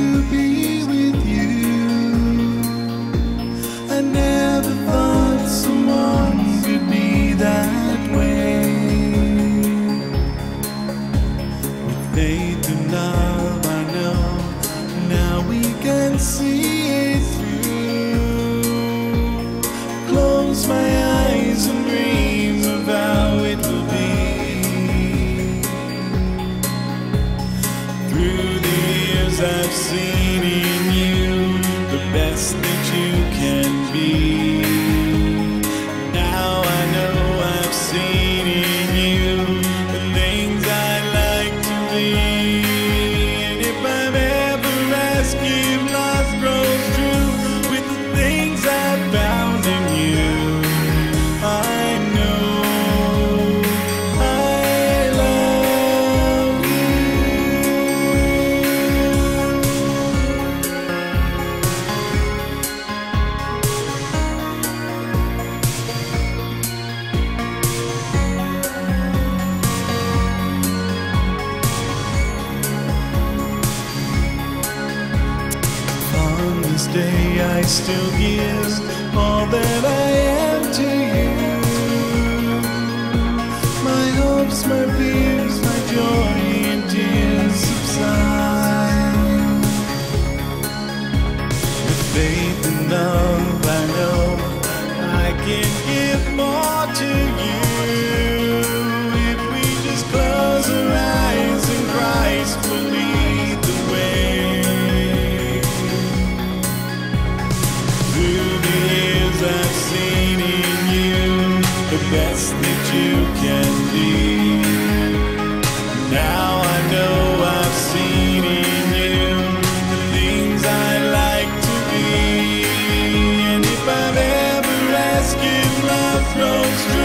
to be with you. I never thought someone could be that way. With faith and love, I know now we can see I've seen in you the best that you can be. Now I know I've seen in you the things I'd like to be. If I'm ever love grows true with the things I found this day I still give all that I am to you. My hopes, my fears, my joy and tears subside. With faith and love, I know I can. the best that you can be. Now I know I've seen in you the things I like to be. And if I'm ever asking, love flows through.